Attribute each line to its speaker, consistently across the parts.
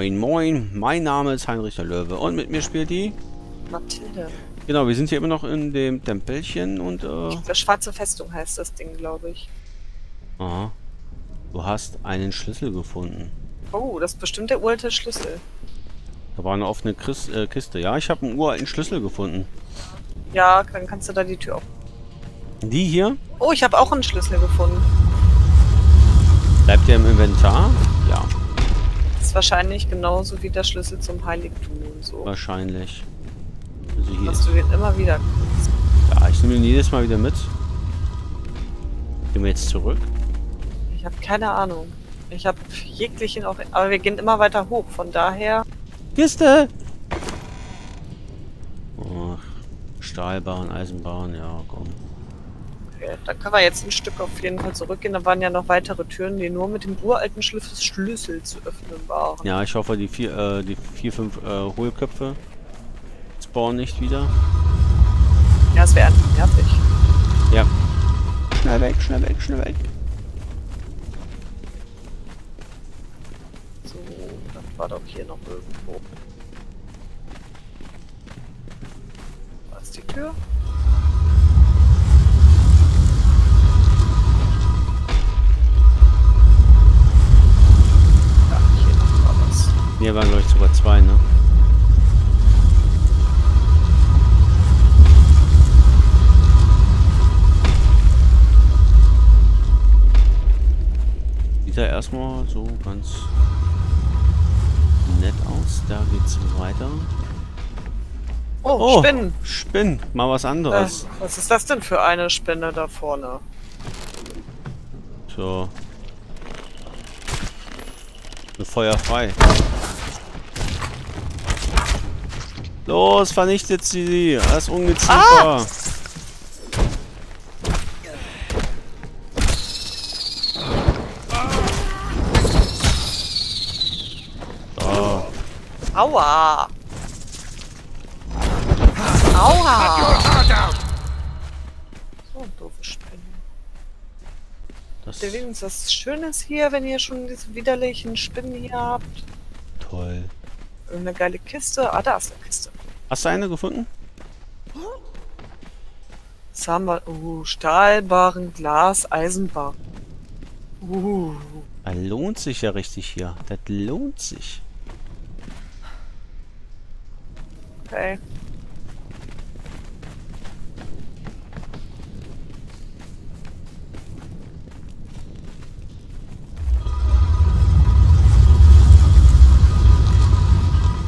Speaker 1: Moin, moin. Mein Name ist Heinrich der Löwe und mit mir spielt die...
Speaker 2: Mathilde.
Speaker 1: Genau, wir sind hier immer noch in dem Tempelchen und... Äh,
Speaker 2: Das schwarze Festung heißt das Ding, glaube ich.
Speaker 1: aha. Du hast einen Schlüssel gefunden.
Speaker 2: Oh, das ist bestimmt der uralte Schlüssel.
Speaker 1: Da war eine offene Chris äh, Kiste. Ja, ich habe einen uralten Schlüssel gefunden.
Speaker 2: Ja, dann kannst du da die Tür auf.
Speaker 1: Die hier?
Speaker 2: Oh, ich habe auch einen Schlüssel gefunden.
Speaker 1: Bleibt der im Inventar? Ja,
Speaker 2: ist wahrscheinlich genauso wie der Schlüssel zum Heiligtum und so.
Speaker 1: wahrscheinlich. Also hier.
Speaker 2: Dass du den immer wieder kriegst.
Speaker 1: Ja, ich nehme ihn jedes Mal wieder mit. Gehen wir jetzt zurück?
Speaker 2: Ich habe keine Ahnung. Ich habe jeglichen auch. Aber wir gehen immer weiter hoch. Von daher.
Speaker 1: Kiste! Oh, Stahlbahn, Eisenbahn, ja, komm.
Speaker 2: Okay, da können wir jetzt ein Stück auf jeden Fall zurückgehen. Da waren ja noch weitere Türen, die nur mit dem uralten Schlüssel, Schlüssel zu öffnen waren.
Speaker 1: Ja, ich hoffe, die vier, äh, die vier, fünf äh, Hohlköpfe spawnen nicht wieder.
Speaker 2: Ja, es wäre einfach nervig.
Speaker 1: Ja. Schnell weg, schnell weg, schnell weg.
Speaker 2: So, das war doch hier noch irgendwo. Da ist die Tür. Hier
Speaker 1: waren, glaube ich, sogar zwei, ne? Sieht ja erstmal so ganz nett aus. Da geht's weiter.
Speaker 2: Oh, Spinnen!
Speaker 1: Spinn, mal was
Speaker 2: Äh,
Speaker 1: anderes.
Speaker 2: was ist das denn für eine Spinne da vorne?
Speaker 1: So. Feuer frei. Los, vernichtet sie! Das Ungeziefer!
Speaker 2: Ah!
Speaker 1: So.
Speaker 2: Aua! Aua! So, doofe Spinne.
Speaker 1: Das
Speaker 2: ihr wenigstens was Schönes hier, wenn ihr schon diese widerlichen Spinnen hier habt?
Speaker 1: toll.
Speaker 2: Irgendeine geile Kiste. Ah, da ist eine Kiste.
Speaker 1: Hast du eine gefunden?
Speaker 2: Was haben wir? Uh, Stahlbarren, Glas, Eisenbar. Uh,
Speaker 1: Das lohnt sich ja richtig hier. Das lohnt sich.
Speaker 2: okay.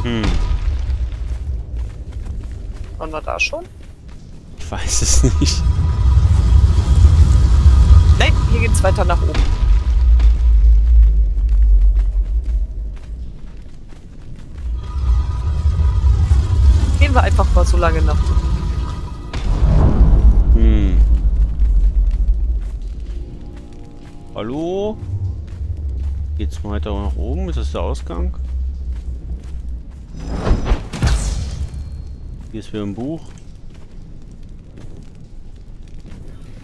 Speaker 1: Hm,
Speaker 2: Waren wir da schon?
Speaker 1: ich weiß es nicht.
Speaker 2: Nein, hier geht's weiter nach oben. Gehen wir einfach mal so lange nach oben.
Speaker 1: Hm. Hallo? Geht's weiter nach oben? Ist das der Ausgang? Hier ist wieder ein Buch.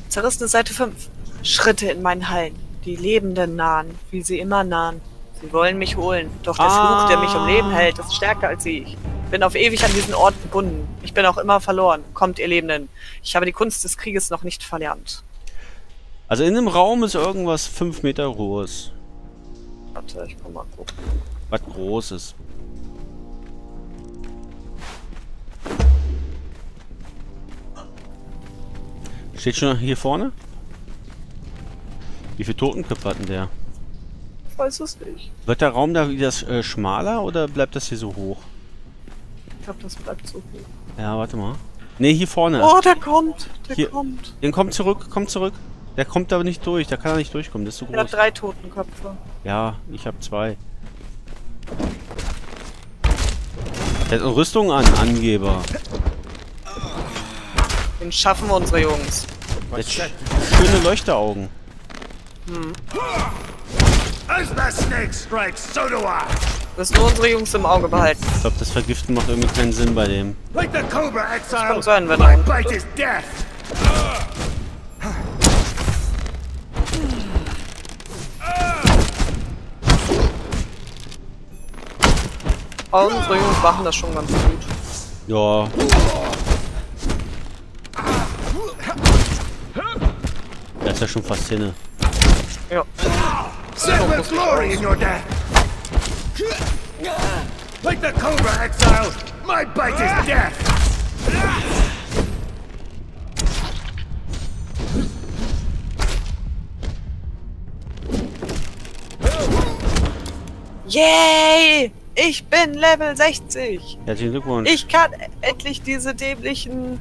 Speaker 2: Zerrissene Seite 5. Schritte in meinen Hallen. Die Lebenden nahen, wie sie immer nahen. Sie wollen mich holen, doch der
Speaker 1: Ah.
Speaker 2: Fluch, der mich am Leben hält, ist stärker als ich. Bin auf ewig an diesen Ort gebunden. Ich bin auch immer verloren. Kommt, ihr Lebenden. Ich habe die Kunst des Krieges noch nicht verlernt.
Speaker 1: Also in dem Raum ist irgendwas 5 Meter groß.
Speaker 2: Warte, ich komm mal gucken.
Speaker 1: Was Großes. Steht schon hier vorne? Wie viele Totenköpfe hatten der?
Speaker 2: Ich weiß es nicht.
Speaker 1: Wird der Raum da wieder äh, schmaler oder bleibt das hier so hoch?
Speaker 2: Ich glaube, das bleibt so hoch.
Speaker 1: Ja, warte mal. Ne, hier vorne.
Speaker 2: Oh, der kommt. Der
Speaker 1: Hier.
Speaker 2: kommt.
Speaker 1: Den kommt zurück, kommt zurück. Der kommt aber nicht durch, der kann da nicht durchkommen, das ist so
Speaker 2: Der hat
Speaker 1: groß.
Speaker 2: drei Totenköpfe.
Speaker 1: Ja, ich habe zwei. Der hat eine Rüstung an, Angeber.
Speaker 2: Den schaffen unsere Jungs.
Speaker 1: Hat sch schöne Leuchteraugen.
Speaker 3: I.
Speaker 2: Müssen nur unsere Jungs im Auge behalten.
Speaker 1: Ich glaube, das Vergiften macht irgendwie keinen Sinn bei dem.
Speaker 3: Exile,
Speaker 2: kann sein, wenn er-
Speaker 3: death.
Speaker 2: Augenringe machen das schon ganz gut.
Speaker 1: Ja. Ist ja schon fast Szene.
Speaker 2: Ja.
Speaker 3: Sit with glory in your death! Like the Cobra exile, my bite is death!
Speaker 2: Yay! Ich bin Level 60.
Speaker 1: Herzlichen Glückwunsch.
Speaker 2: Ich kann endlich diese dämlichen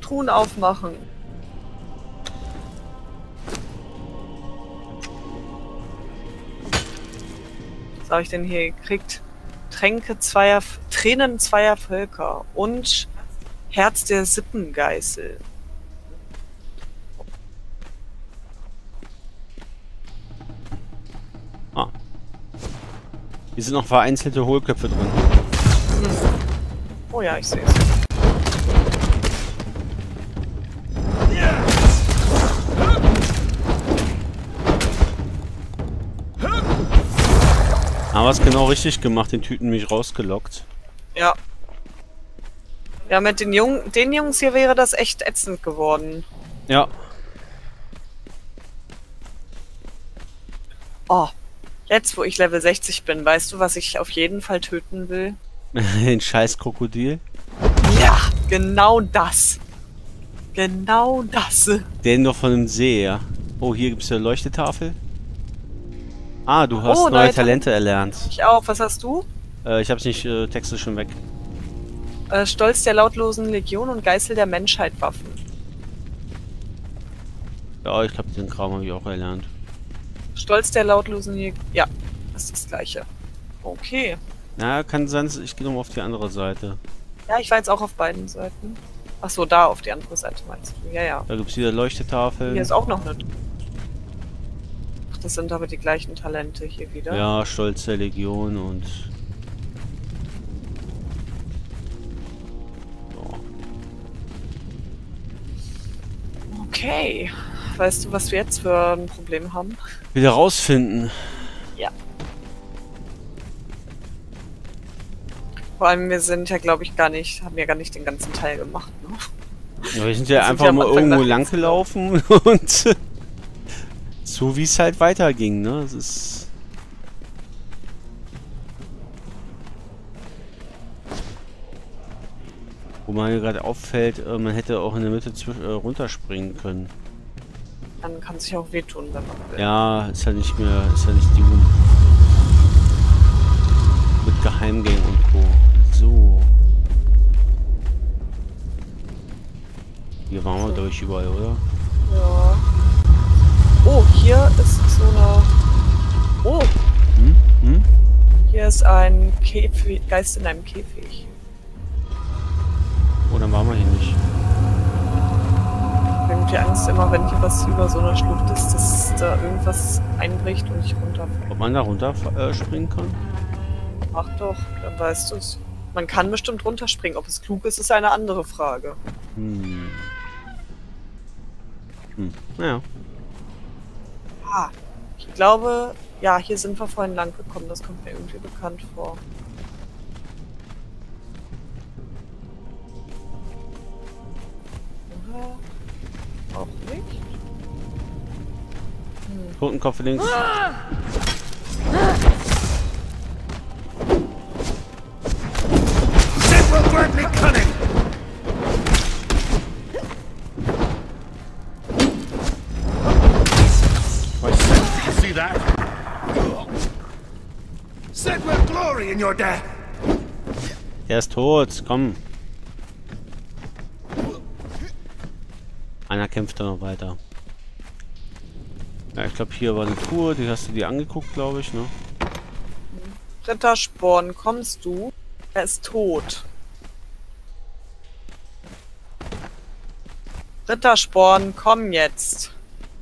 Speaker 2: Truhen aufmachen. Was habe ich denn hier gekriegt? Tränke zweier, Tränen zweier Völker und Herz der Sippengeißel.
Speaker 1: Ah. Hier sind noch vereinzelte Hohlköpfe drin.
Speaker 2: Oh ja, ich sehe es.
Speaker 1: Aber es genau richtig gemacht, den Tüten mich rausgelockt.
Speaker 2: Ja. Ja, mit den, Jungen, den Jungs hier wäre das echt ätzend geworden.
Speaker 1: Ja.
Speaker 2: Oh, jetzt wo ich Level 60 bin, weißt du, was ich auf jeden Fall töten will?
Speaker 1: den scheiß Krokodil.
Speaker 2: Ja, genau das. Genau das.
Speaker 1: Den noch von dem See, ja. Oh, hier gibt's eine Leuchtetafel. Ah, du hast
Speaker 2: Oh,
Speaker 1: neue
Speaker 2: neue
Speaker 1: Talente erlernt.
Speaker 2: Ich auch. Was hast du?
Speaker 1: Äh, ich hab's nicht, äh, Texte schon weg.
Speaker 2: Äh, Stolz der lautlosen Legion und Geißel der Menschheit Waffen.
Speaker 1: Ja, ich glaube, den Kram habe ich auch erlernt.
Speaker 2: Stolz der lautlosen Legion. Ja, das ist das gleiche. Okay.
Speaker 1: Na, kann sein, ich gehe nochmal auf die andere Seite.
Speaker 2: Ja, ich war jetzt auch auf beiden Seiten. Ach so, da auf die andere Seite meinst du. Ja, ja.
Speaker 1: Da gibt's wieder Leuchtetafeln.
Speaker 2: Hier ist auch noch eine. Das sind aber die gleichen Talente hier wieder.
Speaker 1: Ja, Stolz der Legion und... So.
Speaker 2: Okay. Weißt du, was wir jetzt für ein Problem haben?
Speaker 1: Wieder rausfinden.
Speaker 2: Ja. Vor allem, wir sind ja, glaube ich, gar nicht, haben ja gar nicht den ganzen Teil gemacht. Ne?
Speaker 1: Ja, wir sind ja
Speaker 2: Wir sind
Speaker 1: einfach
Speaker 2: ja am
Speaker 1: mal irgendwo lang gelaufen und so wie es halt weiterging, ne? Es ist. Wo mir gerade auffällt, äh, man hätte auch in der Mitte äh, runterspringen können.
Speaker 2: Dann kann sich auch wehtun, wenn man will.
Speaker 1: Ja, ist ja nicht mehr, ist ja nicht die mit Geheimgängen und Co. So. Hier waren wir, glaube ich, überall, oder?
Speaker 2: Ja. Oh, hier ist so eine. Oh,
Speaker 1: Hm? Hm?
Speaker 2: hier ist ein Käfig, Geist in einem Käfig.
Speaker 1: Oh, dann waren wir hier nicht.
Speaker 2: Ich habe irgendwie Angst immer, wenn hier was über so einer Schlucht ist, dass da irgendwas einbricht und ich runterfällt.
Speaker 1: Ob man da runter äh, springen kann?
Speaker 2: Mach doch, dann weißt du es. Man kann bestimmt runterspringen. Ob es klug ist, ist eine andere Frage.
Speaker 1: Hm. Hm. Naja.
Speaker 2: Ah, ich glaube, ja, hier sind wir vorhin lang gekommen. Das kommt mir irgendwie bekannt vor. Oder? Auch nicht?
Speaker 1: Totenkopf links.
Speaker 3: Sit in your death!
Speaker 1: Er ist tot, komm. Einer kämpft da noch weiter. Ja, ich glaube, hier war eine Tour, die hast du dir angeguckt, glaube ich, ne?
Speaker 2: Rittersporn, kommst du? Er ist tot. Rittersporn, komm jetzt.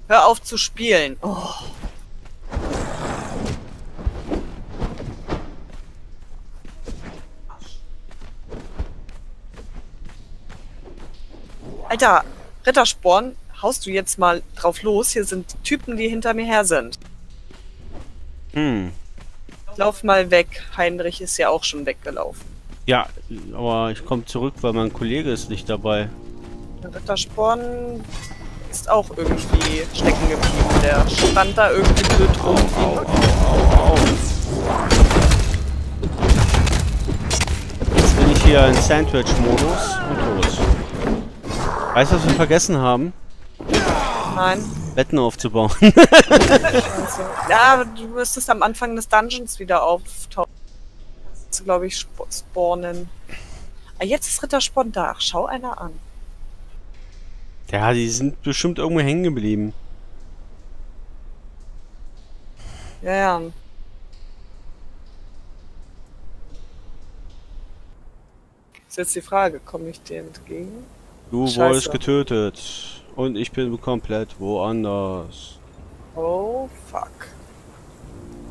Speaker 2: Hör auf zu spielen. Oh. Alter, Rittersporn, haust du jetzt mal drauf los? Hier sind Typen, die hinter mir her sind.
Speaker 1: Hm.
Speaker 2: Lauf mal weg. Heinrich ist ja auch schon weggelaufen.
Speaker 1: Ja, aber ich komme zurück, weil mein Kollege ist nicht dabei.
Speaker 2: Der Rittersporn ist auch irgendwie stecken geblieben. Der stand da irgendwie blöd rum.
Speaker 1: Jetzt bin ich hier in Sandwich-Modus und los. Weißt du, was wir vergessen haben?
Speaker 2: Nein.
Speaker 1: Betten aufzubauen.
Speaker 2: Ja, du müsstest am Anfang des Dungeons wieder auftauchen. glaube ich, sp spawnen. Ah, jetzt ist Rittersporn da. Ach, schau einer an.
Speaker 1: ja, die sind bestimmt irgendwo hängen geblieben.
Speaker 2: Ja, ja. Ist jetzt die Frage, komme ich dir entgegen?
Speaker 1: Du
Speaker 2: Scheiße.
Speaker 1: wurdest getötet. Und ich bin komplett woanders.
Speaker 2: Oh, fuck.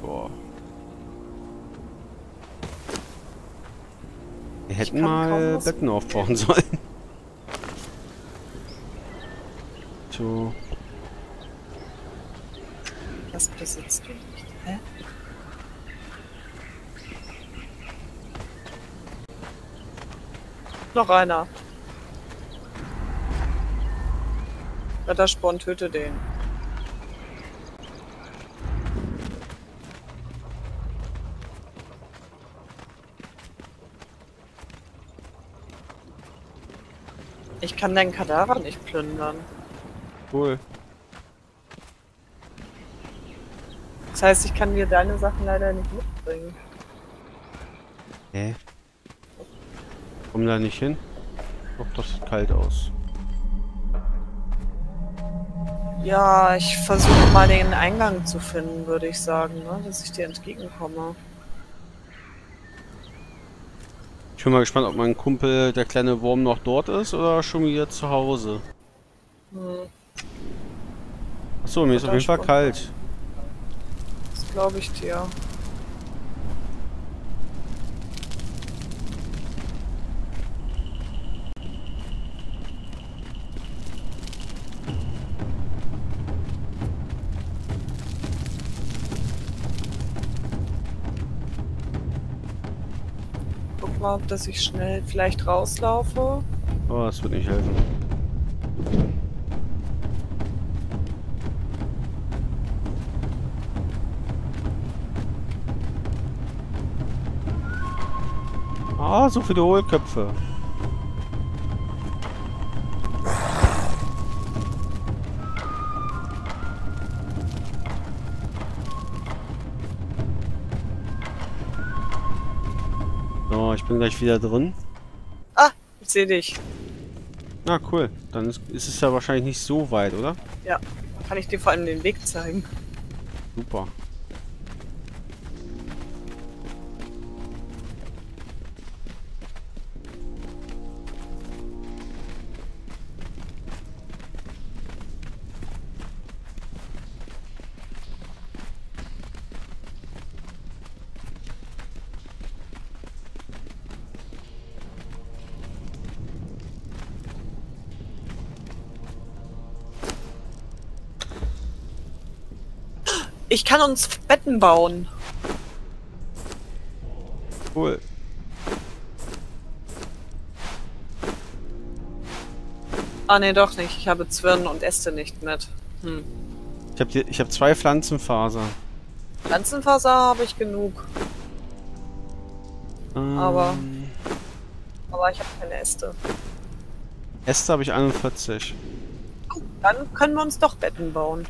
Speaker 1: Boah. Wir hätten mal Betten aufbauen sollen. So.
Speaker 2: Was besitzt du nicht? Hä? Noch einer. Rittersporn, töte den. Ich kann deinen Kadaver nicht plündern.
Speaker 1: Cool.
Speaker 2: Das heißt, ich kann dir deine Sachen leider nicht mitbringen.
Speaker 1: Hä? Komm da nicht hin? Doch, das sieht kalt aus.
Speaker 2: Ja, ich versuche mal den Eingang zu finden, würde ich sagen, ne? dass ich dir entgegenkomme.
Speaker 1: Ich bin mal gespannt, ob mein Kumpel, der kleine Wurm, noch dort ist oder schon wieder zu Hause.
Speaker 2: Hm,
Speaker 1: Achso, mir ist auf jeden Fall kalt.
Speaker 2: das glaube ich dir. Mal, dass ich schnell vielleicht rauslaufe.
Speaker 1: Oh, das wird nicht helfen. Ah, so viele Hohlköpfe. Bin gleich wieder drin.
Speaker 2: Ah, ich sehe dich.
Speaker 1: Na cool, dann ist, ist es ja wahrscheinlich nicht so weit, oder?
Speaker 2: Ja, kann ich dir vor allem den Weg zeigen.
Speaker 1: Super.
Speaker 2: Ich kann uns Betten bauen.
Speaker 1: Cool.
Speaker 2: Ah, nee, doch nicht. Ich habe Zwirn und Äste nicht mit. Hm.
Speaker 1: Ich habe ich hab zwei Pflanzenfaser.
Speaker 2: Pflanzenfaser habe ich genug,
Speaker 1: Ähm,
Speaker 2: Aber- aber ich habe keine Äste.
Speaker 1: Äste habe ich 41.
Speaker 2: Dann können wir uns doch Betten bauen.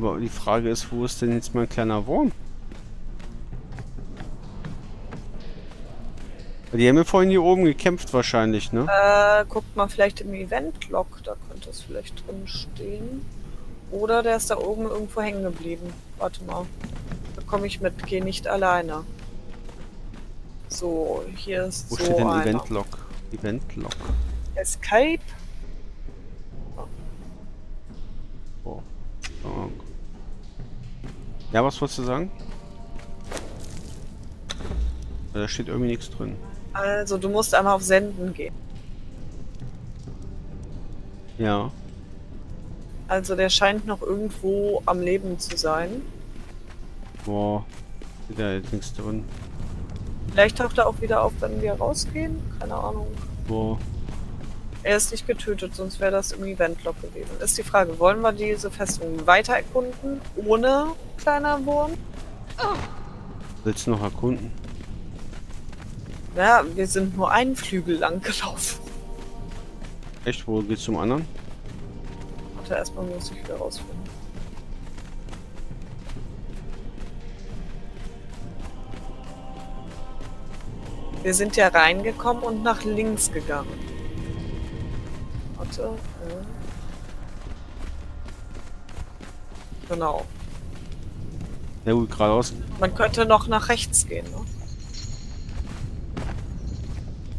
Speaker 1: Aber die Frage ist, wo ist denn jetzt mein kleiner Wurm? Die haben ja vorhin hier oben gekämpft wahrscheinlich, ne?
Speaker 2: Äh, guckt mal vielleicht im Event-Log, da könnte es vielleicht drin stehen. Oder der ist da oben irgendwo hängen geblieben. Warte mal. Da komme ich mit, geh nicht alleine. So, hier ist
Speaker 1: Wo
Speaker 2: so
Speaker 1: steht denn. Event-Log? Event-Log.
Speaker 2: Escape.
Speaker 1: Ja, was wolltest du sagen? Da steht irgendwie nichts drin.
Speaker 2: Also, du musst einmal auf Senden gehen.
Speaker 1: Ja.
Speaker 2: Also, der scheint noch irgendwo am Leben zu sein.
Speaker 1: Boah. Ist ja jetzt nichts drin.
Speaker 2: Vielleicht taucht er auch wieder auf, wenn wir rausgehen. Keine Ahnung.
Speaker 1: Boah.
Speaker 2: Er ist nicht getötet, sonst wäre das im Eventlog gewesen. Ist die Frage, wollen wir diese Festung weiter erkunden, ohne kleiner Wurm?
Speaker 1: Willst du noch erkunden?
Speaker 2: Naja, wir sind nur einen Flügel lang gelaufen.
Speaker 1: Echt? Wo geht's zum anderen?
Speaker 2: Warte, erstmal muss ich wieder rausfinden. Wir sind ja reingekommen und nach links gegangen. Warte. äh. Genau.
Speaker 1: Ja gut, geradeaus.
Speaker 2: Man könnte noch nach rechts gehen, ne?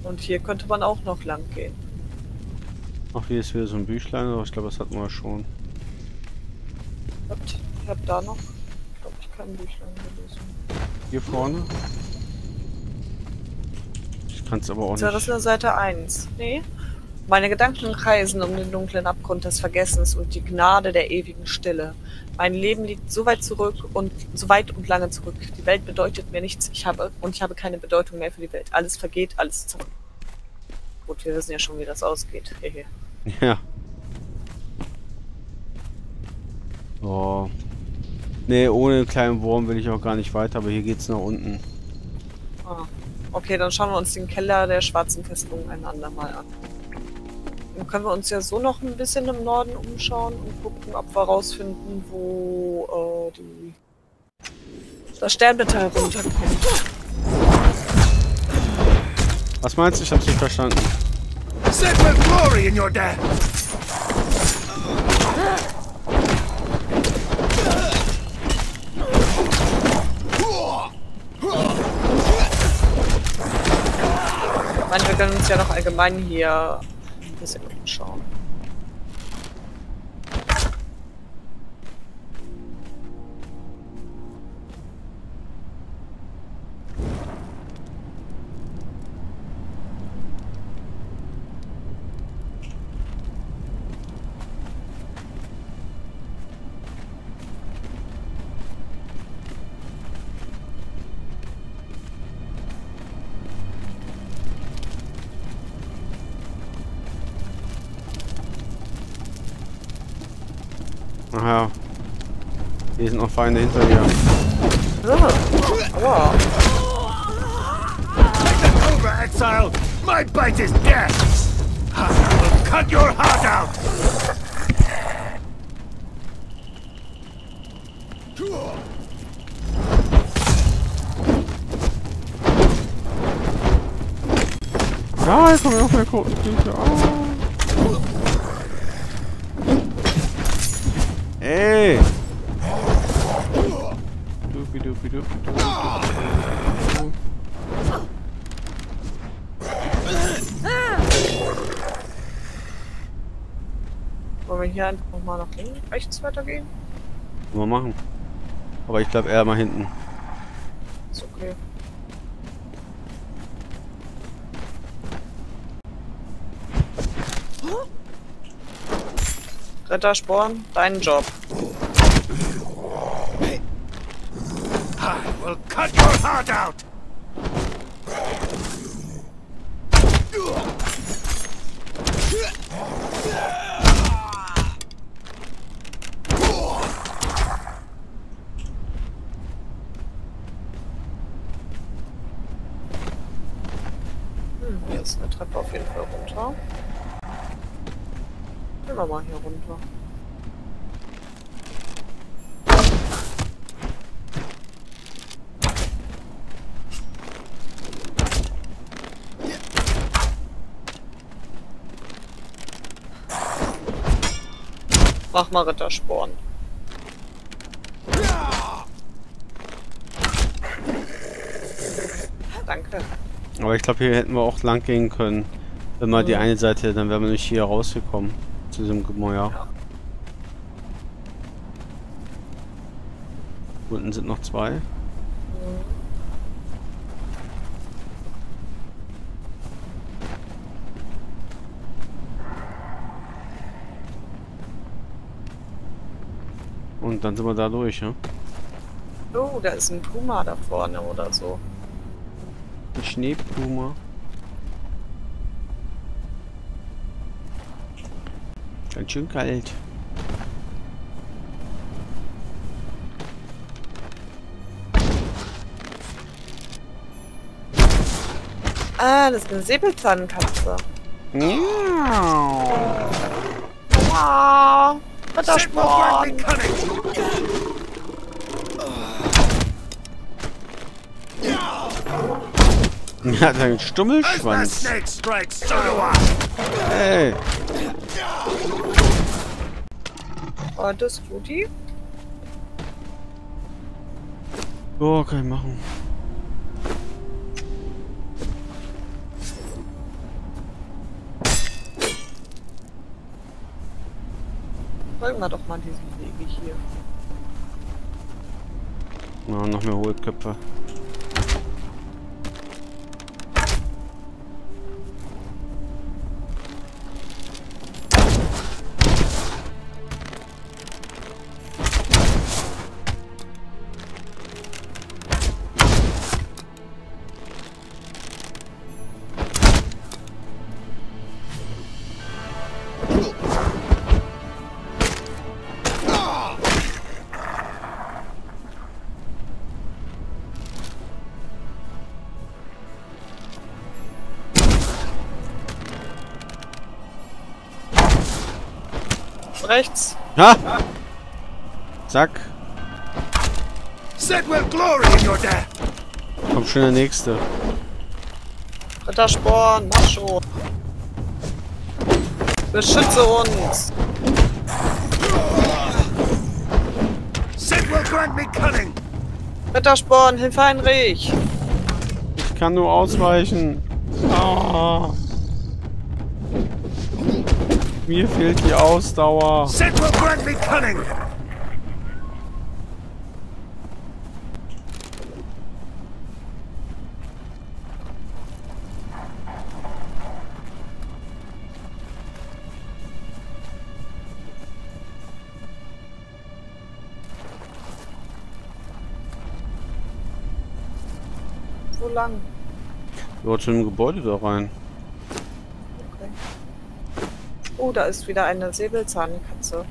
Speaker 2: Und hier könnte man auch noch lang gehen.
Speaker 1: Ach, hier ist wieder so ein Büchlein, aber ich glaube, das hatten wir schon.
Speaker 2: Und ich habe da noch, glaube ich, kein Büchlein gelesen.
Speaker 1: Hier vorne. Ich kann es aber auch
Speaker 2: Das ist
Speaker 1: nicht.
Speaker 2: eine Seite 1. Nee. Meine Gedanken kreisen um den dunklen Abgrund des Vergessens und die Gnade der ewigen Stille. Mein Leben liegt so weit zurück und so weit und lange zurück. Die Welt bedeutet mir nichts. Ich habe und ich habe keine Bedeutung mehr für die Welt. Alles vergeht, alles zurück. Gut, wir wissen ja schon, wie das ausgeht.
Speaker 1: Ja. Oh. Nee, ohne den kleinen Wurm will ich auch gar nicht weiter, aber hier geht's nach unten.
Speaker 2: Ah. Okay, dann schauen wir uns den Keller der schwarzen Festung ein andermal an. Dann können wir uns ja so noch ein bisschen im Norden umschauen und gucken, ob wir rausfinden, wo äh, die das Sternmetall runterkommt.
Speaker 1: Was meinst du? Ich hab's nicht verstanden.
Speaker 3: Set with glory in your death!
Speaker 2: Ich meine, wir können uns ja noch allgemein hier ein
Speaker 1: Hier sind noch Feinde hinter dir.
Speaker 2: Aber
Speaker 3: Take over, exile! My bite is death! I will cut your heart out!
Speaker 1: Ja, jetzt kommen wir noch mehr Kotenstiche. Oh. Ey!
Speaker 2: Nochmal nach links, rechts weitergehen?
Speaker 1: Mal machen. Aber ich glaube eher mal hinten.
Speaker 2: Ist okay. Rittersporn, dein Job.
Speaker 3: I will cut your heart out!
Speaker 2: Hm, hier ist eine Treppe auf jeden Fall runter. Gehen wir mal hier runter. Mach mal Rittersporn. Danke.
Speaker 1: Aber ich glaube, hier hätten wir auch lang gehen können. Wenn wir die eine Seite, dann wären wir nicht hier rausgekommen. Zu diesem Gemäuer. Unten sind noch zwei. Und dann sind wir da durch, ja?
Speaker 2: Oh, da ist ein Puma da vorne oder so.
Speaker 1: Ein Schneepuma. Ganz schön kalt.
Speaker 2: Ah, das ist eine Säbelzahnkatze.
Speaker 1: Miau.
Speaker 2: Ah, Rittersporn.
Speaker 1: Er hat einen Stummelschwanz. Hey.
Speaker 2: Oh, das tut die.
Speaker 1: Oh, kann ich machen.
Speaker 2: Folgen wir doch mal diesen Wege hier.
Speaker 1: Na, noch mehr Hohlköpfe.
Speaker 2: Rechts.
Speaker 1: Ha! Zack.
Speaker 3: Sid will glory in your death!
Speaker 1: Kommt schon der nächste.
Speaker 2: Rittersporn, mach schon. Beschütze uns.
Speaker 3: Sid will grant me cunning!
Speaker 2: Rittersporn, hilf Heinrich.
Speaker 1: Ich kann nur ausweichen. Ah. Mir fehlt die Ausdauer.
Speaker 3: Cunning!
Speaker 2: Wo lang?
Speaker 1: Ja, zu dem Gebäude da rein.
Speaker 2: Oh, da ist wieder eine Säbelzahnkatze.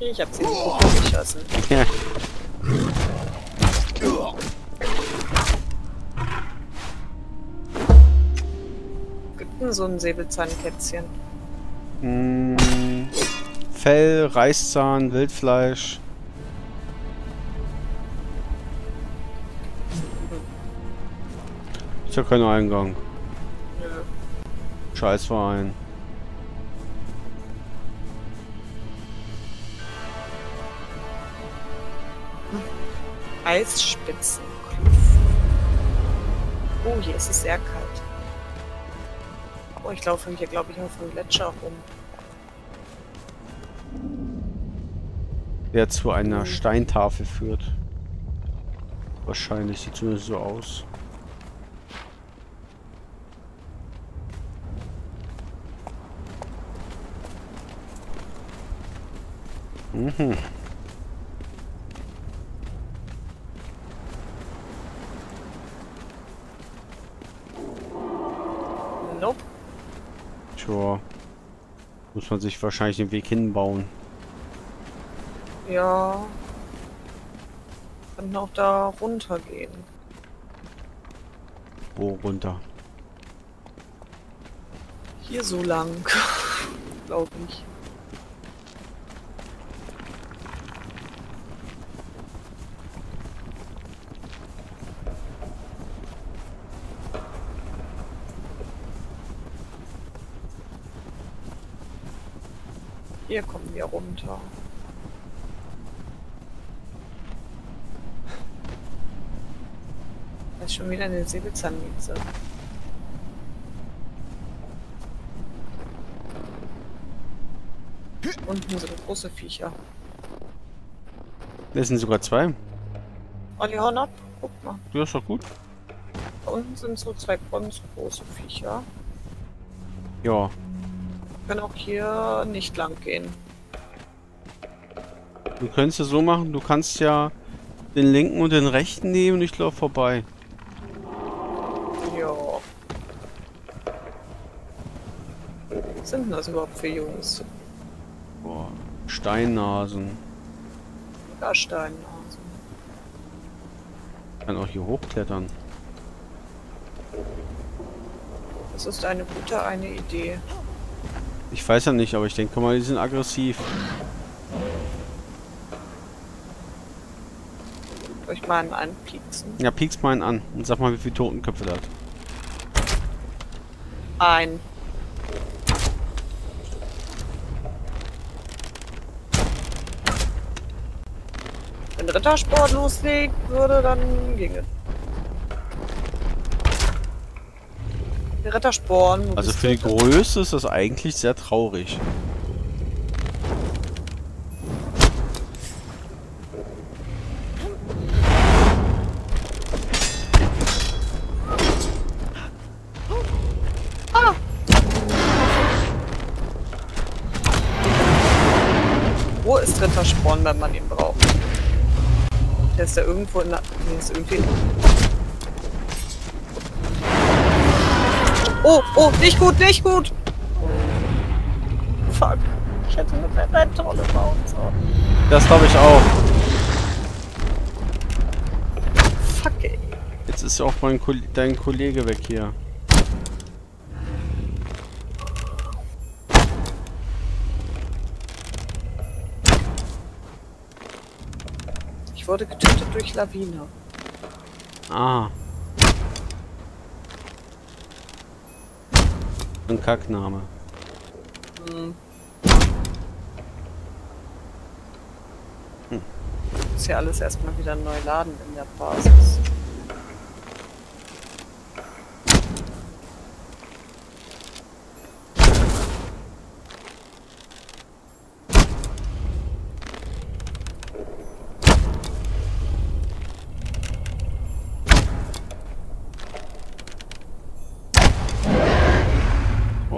Speaker 2: Ich hab sie in die geschossen.
Speaker 1: Ja.
Speaker 2: Gibt denn so ein Säbelzahnkätzchen?
Speaker 1: Mm, Fell, Reißzahn, Wildfleisch. Ist ja kein Eingang.
Speaker 2: Nö.
Speaker 1: Scheißverein.
Speaker 2: Eisspitzenkluft. Oh, hier ist es sehr kalt. Oh, ich laufe hier, glaube ich, auf dem Gletscher rum.
Speaker 1: Der zu einer Steintafel führt. Wahrscheinlich sieht zumindest so aus. Mhm.
Speaker 2: Nope.
Speaker 1: Tja. Muss man sich wahrscheinlich den Weg hinbauen.
Speaker 2: Ja. Könnten auch da runtergehen.
Speaker 1: Wo runter?
Speaker 2: Hier so lang. glaube ich. Hier kommen wir runter. Das ist schon wieder eine Säbelzahnmieze. Unten so große Viecher.
Speaker 1: Das sind sogar zwei.
Speaker 2: Die hauen ab. Guck mal.
Speaker 1: Du ist doch gut.
Speaker 2: Da unten sind so zwei ganz große Viecher.
Speaker 1: Ja.
Speaker 2: Wir können auch hier nicht lang gehen.
Speaker 1: Du könntest ja so machen, du kannst ja den linken und den rechten nehmen und ich laufe vorbei.
Speaker 2: Das überhaupt für Jungs?
Speaker 1: Boah. Steinnasen.
Speaker 2: Garsteinnasen.
Speaker 1: Kann auch hier hochklettern.
Speaker 2: Das ist eine gute eine Idee.
Speaker 1: Ich weiß ja nicht, aber ich denke mal, die sind aggressiv.
Speaker 2: Soll ich mal einen anpieksen?
Speaker 1: Ja, piekst mal einen an und sag mal, wie viele Totenköpfe der hat.
Speaker 2: Ein. Rittersport loslegt würde, dann ginge. Der Rittersporn.
Speaker 1: Also für die? Größe ist das eigentlich sehr traurig.
Speaker 2: Irgendwo in der. Nee, ist irgendwie. Oh, oh, nicht gut, nicht gut! Fuck. Ich hätte eine tolle bauen sollen.
Speaker 1: Das glaube ich auch.
Speaker 2: Fuck, ey.
Speaker 1: Jetzt ist ja auch mein Kol dein Kollege weg hier.
Speaker 2: Ich wurde getötet durch Lawine.
Speaker 1: Ah. Ein Kackname.
Speaker 2: Hm. Muss ja alles erstmal wieder neu laden in der Basis.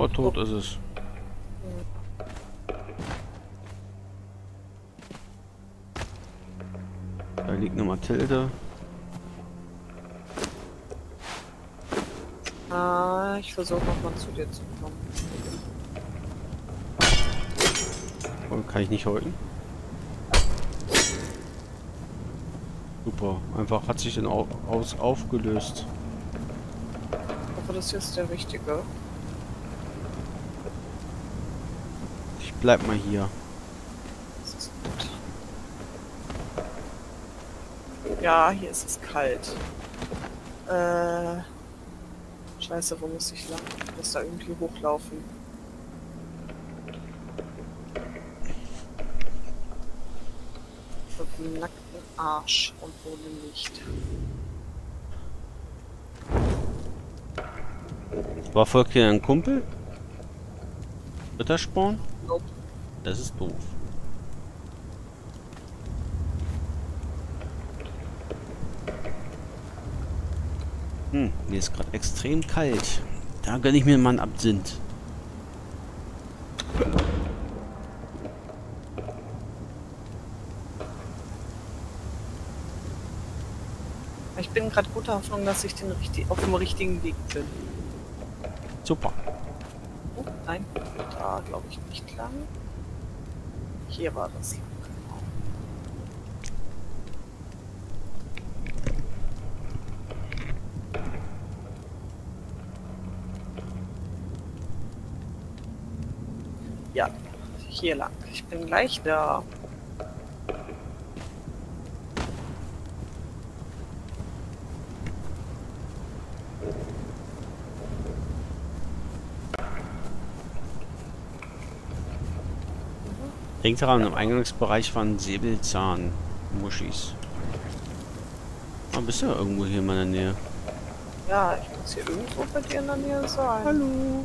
Speaker 1: Oh, tot ist es. Da liegt eine Mathilde.
Speaker 2: Ah, ich versuche nochmal zu dir zu kommen.
Speaker 1: Oh, kann ich nicht häuten? Super. Einfach hat sich dann au aus aufgelöst.
Speaker 2: Ich hoffe, das hier ist der richtige.
Speaker 1: Bleib mal hier.
Speaker 2: Das ist gut. Ja, hier ist es kalt. Äh. Scheiße, wo muss ich lang? Ich muss da irgendwie hochlaufen. Mit einem nackten Arsch und ohne Licht.
Speaker 1: War folgt hier ein Kumpel? Rittersporn? Das ist doof. Hm, mir ist gerade extrem kalt. Da gönne ich mir mal einen Absinth.
Speaker 2: Ich bin gerade guter Hoffnung, dass ich den richtig, auf dem richtigen Weg bin.
Speaker 1: Super.
Speaker 2: Oh, nein, da glaube ich nicht lang. Hier war das genau. Ja, hier lang. Ich bin gleich da.
Speaker 1: Denk daran, im Eingangsbereich waren Säbelzahn-Muschis. Ah, bist du ja irgendwo hier in meiner Nähe.
Speaker 2: Ja, ich muss hier irgendwo bei dir in der Nähe sein.
Speaker 1: Hallo.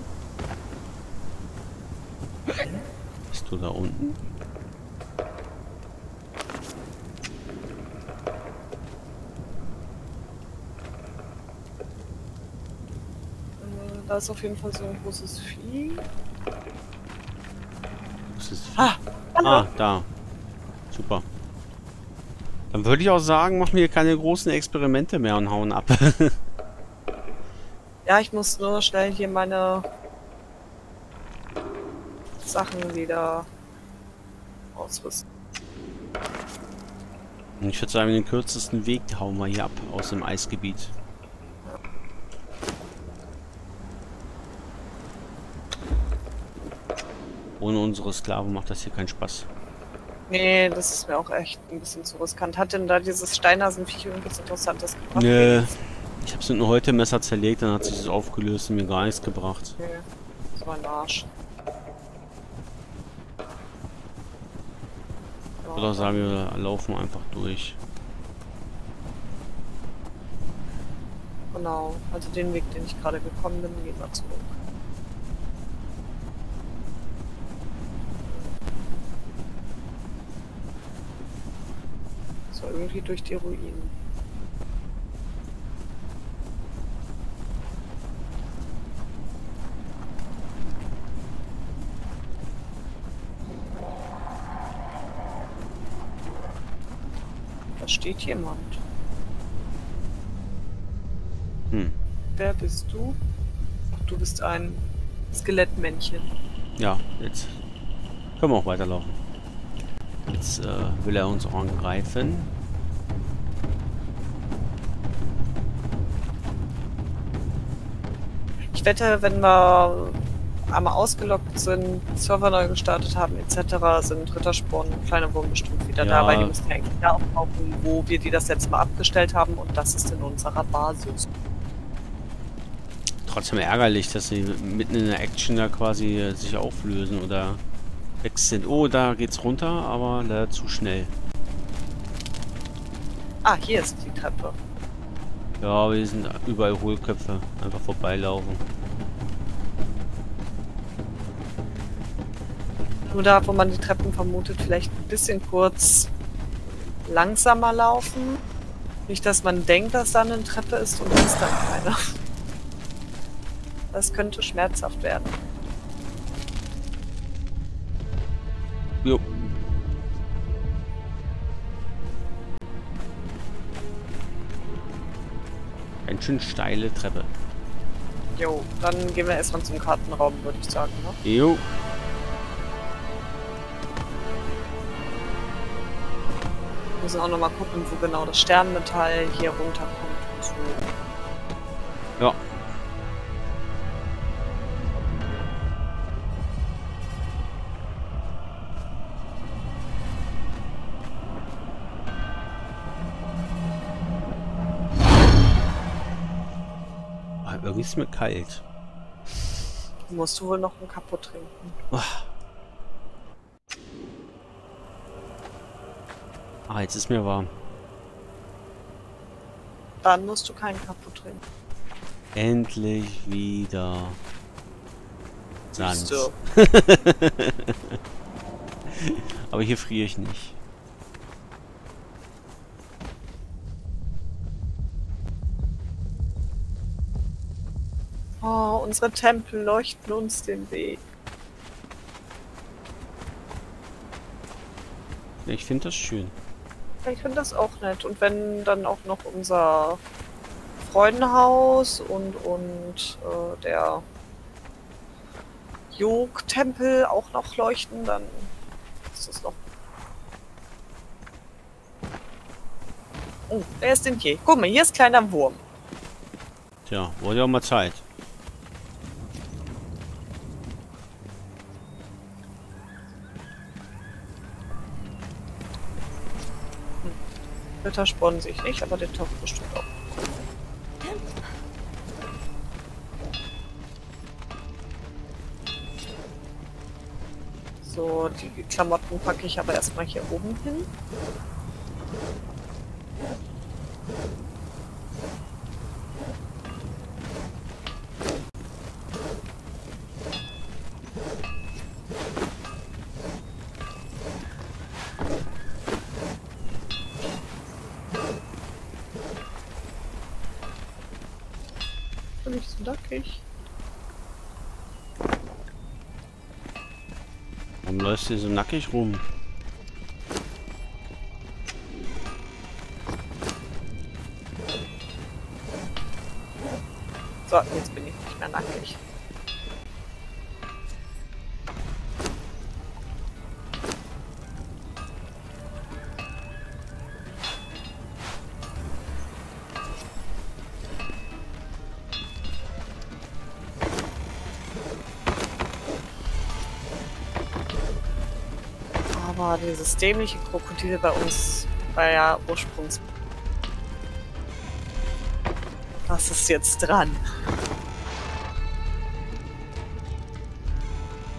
Speaker 1: Bist du da unten?
Speaker 2: Da ist auf jeden Fall so ein großes Vieh.
Speaker 1: Was ist
Speaker 2: Ah, hallo.
Speaker 1: Ah, da. Super. Dann würde ich auch sagen, machen wir keine großen Experimente mehr und hauen ab.
Speaker 2: Ja, ich muss nur schnell hier meine Sachen wieder ausrüsten.
Speaker 1: Ich würde sagen, den kürzesten Weg hauen wir hier ab aus dem Eisgebiet. Ohne unsere Sklaven macht das hier keinen Spaß.
Speaker 2: Nee, das ist mir auch echt ein bisschen zu riskant. Hat denn da dieses Steinhasenviech irgendwas Interessantes gebracht?
Speaker 1: Nö. Ich habe es mit einem Häutemesser zerlegt, dann hat sich das aufgelöst und mir gar nichts gebracht.
Speaker 2: Nee, das war ein Arsch.
Speaker 1: Auch sagen, wir laufen einfach durch.
Speaker 2: Genau, also den Weg, den ich gerade gekommen bin, gehen wir zurück. Irgendwie durch die Ruinen. Da steht jemand.
Speaker 1: Hm.
Speaker 2: Wer bist du? Ach, du bist ein Skelettmännchen.
Speaker 1: Ja, jetzt können wir auch weiterlaufen. Jetzt äh, will er uns angreifen.
Speaker 2: Ich wette, wenn wir einmal ausgelockt sind, Server neu gestartet haben etc., sind Rittersporn und kleine Wurm bestimmt wieder
Speaker 1: Ja.
Speaker 2: da, weil die müssen ja eigentlich da auftauchen, wo wir die das letzte Mal abgestellt haben und das ist in unserer Basis.
Speaker 1: Trotzdem ärgerlich, dass sie mitten in der Action da quasi äh, sich auflösen oder weg sind. Oh, da geht's runter, aber leider zu schnell.
Speaker 2: Ah, hier ist die Treppe.
Speaker 1: Ja, wir sind überall Hohlköpfe. Einfach vorbeilaufen.
Speaker 2: Nur da, wo man die Treppen vermutet, vielleicht ein bisschen kurz langsamer laufen. Nicht, dass man denkt, dass da eine Treppe ist und es ist dann keine. Das könnte schmerzhaft werden.
Speaker 1: Jo. Ganz schön steile Treppe.
Speaker 2: Jo, dann gehen wir erstmal zum Kartenraum, würde ich sagen. Ne?
Speaker 1: Jo.
Speaker 2: Wir müssen auch nochmal gucken, wo genau das Sternmetall hier runterkommt und so.
Speaker 1: Ja. Ist mir kalt.
Speaker 2: Musst du wohl noch einen kaputt trinken.
Speaker 1: Ah, jetzt ist mir warm.
Speaker 2: Dann musst du keinen kaputt trinken.
Speaker 1: Endlich wieder Sand. Aber hier friere ich nicht.
Speaker 2: Unsere Tempel leuchten uns den Weg.
Speaker 1: Ich finde das schön.
Speaker 2: Ich finde das auch nett. Und wenn dann auch noch unser Freudenhaus und, und äh, der Jog-Tempel auch noch leuchten, dann ist das noch. Oh, wer ist denn hier? Guck mal, hier ist kleiner Wurm.
Speaker 1: Tja, wurde ja auch mal Zeit.
Speaker 2: Rittersporn sehe ich nicht, aber der taucht bestimmt auch. So, die Klamotten packe ich aber erstmal hier oben hin. Bin ich so dackig?
Speaker 1: Läufst hier so nackig rum?
Speaker 2: So, jetzt bin ich nicht mehr nackig. Aber dieses dämliche Krokodil bei uns war ja ursprungs... Was ist jetzt dran?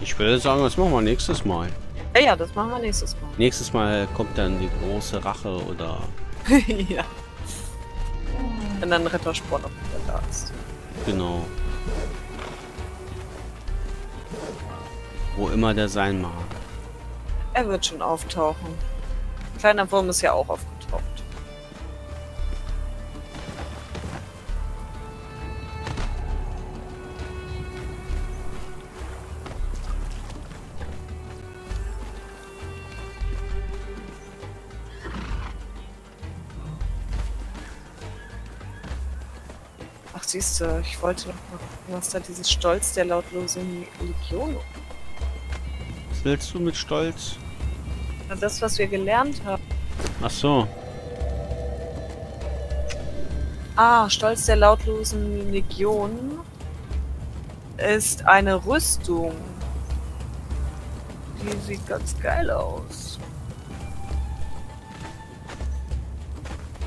Speaker 1: Ich würde sagen, das machen wir nächstes Mal.
Speaker 2: Ja, ja, das machen wir nächstes Mal.
Speaker 1: Nächstes Mal kommt dann die große Rache oder...
Speaker 2: ja. Wenn dann Rittersport noch wieder da ist.
Speaker 1: Genau. Wo immer der sein mag.
Speaker 2: Er wird schon auftauchen. Kleiner Wurm ist ja auch aufgetaucht. Ach, siehst du, ich wollte noch mal gucken, was da dieses Stolz der lautlosen Legion
Speaker 1: Was willst du mit Stolz?
Speaker 2: Na, Das, was wir gelernt haben.
Speaker 1: Ach so.
Speaker 2: Ah, Stolz der lautlosen Legion ist eine Rüstung. Die sieht ganz geil aus.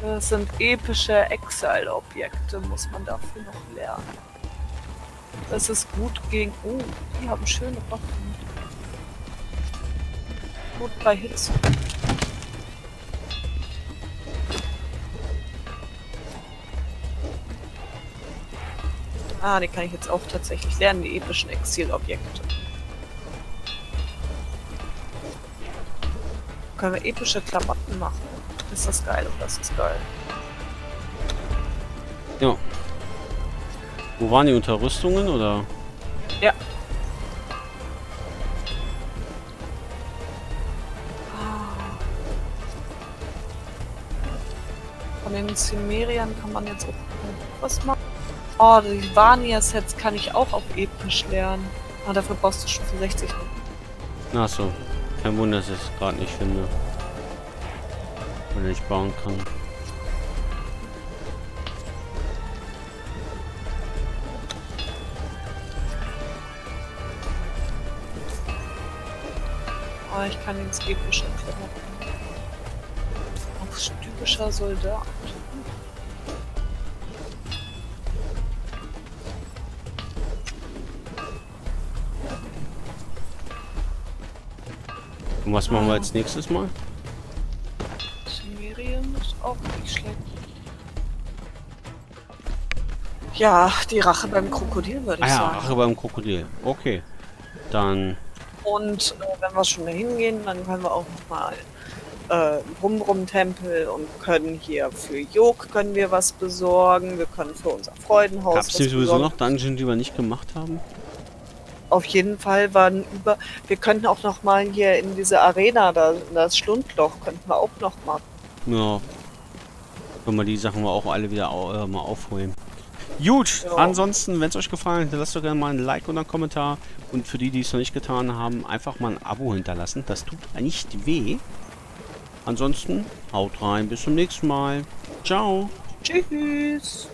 Speaker 2: Das sind epische Exile-Objekte, muss man dafür noch lernen. Das ist gut gegen... Oh, die haben schöne Waffen. Gut bei Hitze. Ah, die kann ich jetzt auch tatsächlich lernen, die epischen Exilobjekte. Können wir epische Klamotten machen? Ist das geil oder das ist geil?
Speaker 1: Ja. Wo waren die Unterrüstungen oder?
Speaker 2: Ja. Den Cimerian kann man jetzt auch was machen. Oh, die Vania-Sets kann ich auch auf episch lernen. Ah, dafür brauchst du Stufe 60.
Speaker 1: Ach so. Kein Wunder, dass ich es gerade nicht finde. Oder nicht bauen kann.
Speaker 2: Oh, ich kann ins epische Klamotten. Typischer Soldat.
Speaker 1: Und was machen wir als nächstes Mal?
Speaker 2: Sumerian ist auch nicht schlecht. Ja, die Rache beim Krokodil würde ich
Speaker 1: Ah ja,
Speaker 2: sagen.
Speaker 1: Rache beim Krokodil. Okay. Dann.
Speaker 2: Und äh, wenn wir schon dahin gehen, dann können wir auch nochmal äh, Brumm-Brumm-Tempel und können hier für Jog können wir was besorgen. Wir können für unser Freudenhaus
Speaker 1: Gab es
Speaker 2: was
Speaker 1: hier sowieso
Speaker 2: besorgen.
Speaker 1: noch Dungeon, die wir nicht gemacht haben?
Speaker 2: Auf jeden Fall waren über. Wir könnten auch noch mal hier in diese Arena, da in das Schlundloch, könnten wir auch noch mal.
Speaker 1: Ja. Können wir die Sachen auch alle wieder au äh, mal aufholen. Gut,
Speaker 2: Ja.
Speaker 1: ansonsten, wenn es euch gefallen hat, lasst doch gerne mal ein Like oder einen Kommentar. Und für die, die es noch nicht getan haben, einfach mal ein Abo hinterlassen. Das tut nicht weh. Ansonsten, haut rein, bis zum nächsten Mal. Ciao.
Speaker 2: Tschüss!